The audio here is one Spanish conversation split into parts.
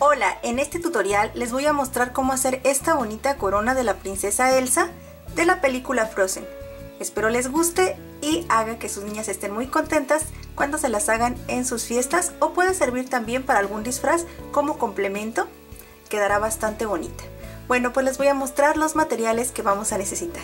Hola, en este tutorial les voy a mostrar cómo hacer esta bonita corona de la princesa Elsa de la película Frozen. Espero les guste y haga que sus niñas estén muy contentas cuando se las hagan en sus fiestas o puede servir también para algún disfraz como complemento. Quedará bastante bonita. Bueno, pues les voy a mostrar los materiales que vamos a necesitar.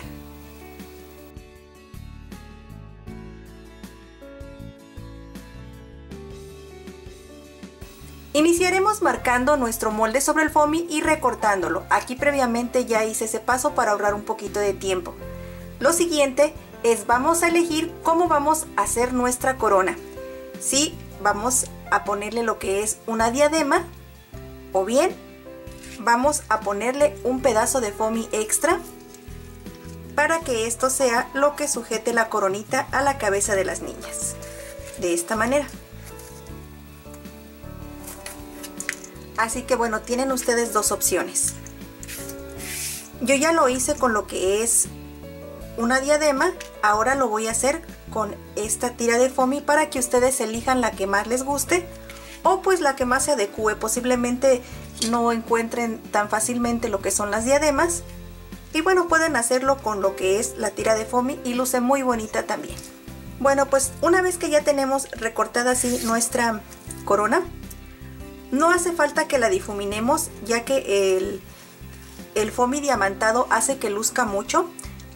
Iniciaremos marcando nuestro molde sobre el foamy y recortándolo. Aquí previamente ya hice ese paso para ahorrar un poquito de tiempo. Lo siguiente es vamos a elegir cómo vamos a hacer nuestra corona. Si vamos a ponerle lo que es una diadema o bien vamos a ponerle un pedazo de foamy extra para que esto sea lo que sujete la coronita a la cabeza de las niñas. De esta manera. Así que bueno, tienen ustedes dos opciones. Yo ya lo hice con lo que es una diadema, ahora lo voy a hacer con esta tira de foamy para que ustedes elijan la que más les guste o pues la que más se adecue. Posiblemente no encuentren tan fácilmente lo que son las diademas y bueno, pueden hacerlo con lo que es la tira de foamy y luce muy bonita también. Bueno, pues una vez que ya tenemos recortada así nuestra corona, no hace falta que la difuminemos ya que el, el foamy diamantado hace que luzca mucho.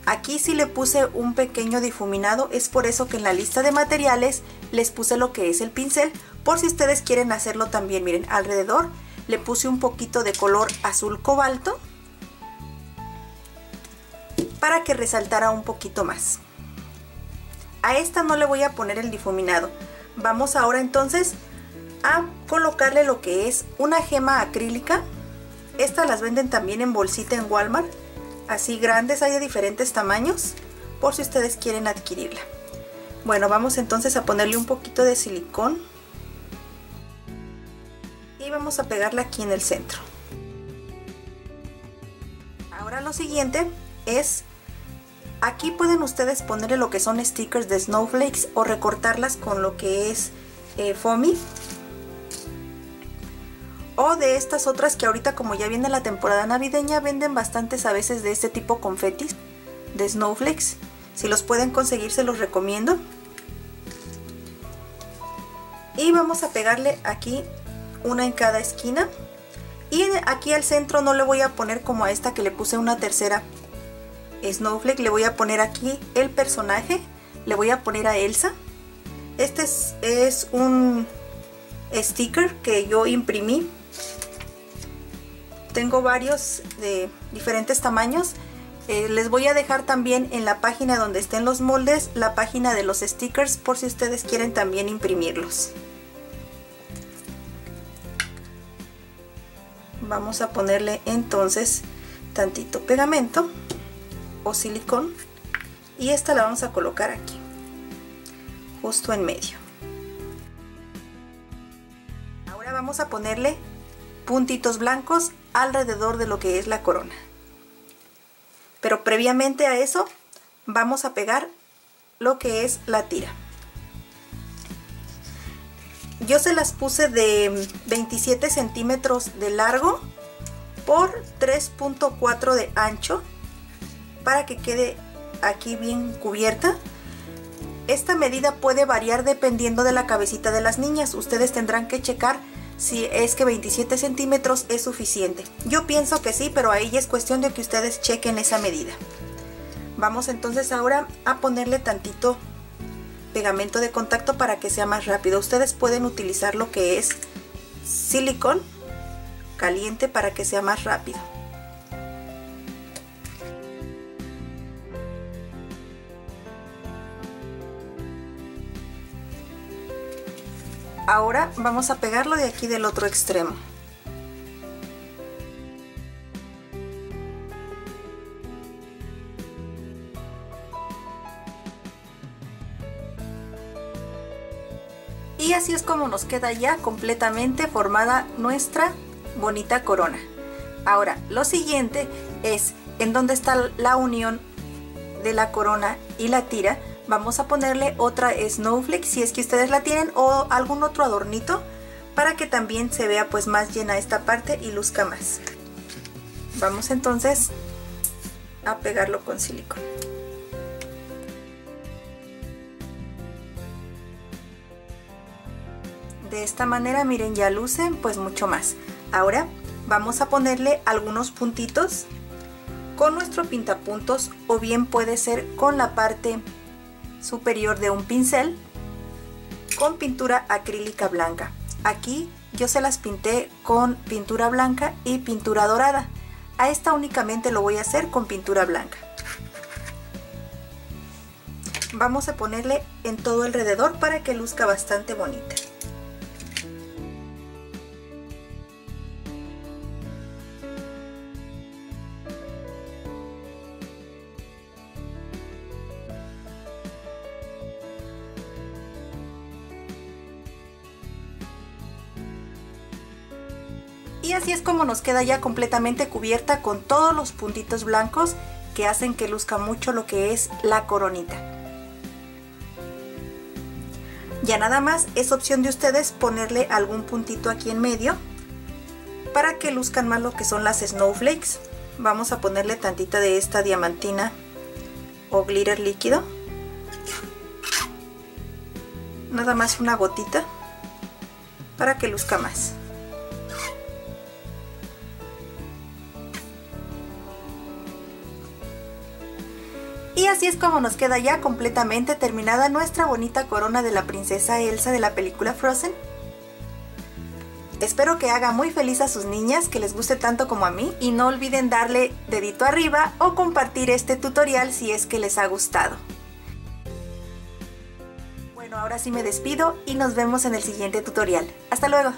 Aquí sí le puse un pequeño difuminado, es por eso que en la lista de materiales les puse lo que es el pincel, por si ustedes quieren hacerlo también. Miren, alrededor le puse un poquito de color azul cobalto para que resaltara un poquito más. A esta no le voy a poner el difuminado. Vamos ahora entonces a colocarle lo que es una gema acrílica. Estas las venden también en bolsita en Walmart. Así grandes, hay de diferentes tamaños, por si ustedes quieren adquirirla. Bueno, vamos entonces a ponerle un poquito de silicón. Y vamos a pegarla aquí en el centro. Ahora lo siguiente es Aquí pueden ustedes ponerle lo que son stickers de snowflakes o recortarlas con lo que es eh, foamy o de estas otras que ahorita como ya viene la temporada navideña venden bastantes a veces de este tipo confetis de snowflakes. Si los pueden conseguir se los recomiendo. Y vamos a pegarle aquí una en cada esquina. Y aquí al centro no le voy a poner como a esta que le puse una tercera snowflake. Le voy a poner aquí el personaje. Le voy a poner a Elsa. Este es, es un sticker que yo imprimí tengo varios de diferentes tamaños. Eh, les voy a dejar también en la página donde estén los moldes, la página de los stickers por si ustedes quieren también imprimirlos. Vamos a ponerle entonces tantito pegamento o silicón y esta la vamos a colocar aquí, justo en medio. Ahora vamos a ponerle puntitos blancos alrededor de lo que es la corona. Pero previamente a eso vamos a pegar lo que es la tira. Yo se las puse de 27 centímetros de largo por 3.4 de ancho para que quede aquí bien cubierta. Esta medida puede variar dependiendo de la cabecita de las niñas. Ustedes tendrán que checar si es que 27 centímetros es suficiente. Yo pienso que sí, pero ahí es cuestión de que ustedes chequen esa medida. Vamos entonces ahora a ponerle tantito pegamento de contacto para que sea más rápido. Ustedes pueden utilizar lo que es silicón caliente para que sea más rápido. Ahora vamos a pegarlo de aquí del otro extremo. Y así es como nos queda ya completamente formada nuestra bonita corona. Ahora, lo siguiente es en donde está la unión de la corona y la tira, vamos a ponerle otra snowflake si es que ustedes la tienen o algún otro adornito para que también se vea pues más llena esta parte y luzca más. Vamos entonces a pegarlo con silicón. De esta manera miren ya lucen pues mucho más. Ahora vamos a ponerle algunos puntitos con nuestro pintapuntos o bien puede ser con la parte superior de un pincel con pintura acrílica blanca. Aquí yo se las pinté con pintura blanca y pintura dorada. A esta únicamente lo voy a hacer con pintura blanca. Vamos a ponerle en todo alrededor para que luzca bastante bonita. Y así es como nos queda ya completamente cubierta con todos los puntitos blancos que hacen que luzca mucho lo que es la coronita. Ya nada más es opción de ustedes ponerle algún puntito aquí en medio para que luzcan más lo que son las snowflakes. Vamos a ponerle tantita de esta diamantina o glitter líquido. Nada más una gotita para que luzca más. Así es como nos queda ya completamente terminada nuestra bonita corona de la princesa Elsa de la película Frozen. Espero que haga muy feliz a sus niñas, que les guste tanto como a mí y no olviden darle dedito arriba o compartir este tutorial si es que les ha gustado. Bueno, ahora sí me despido y nos vemos en el siguiente tutorial. ¡Hasta luego!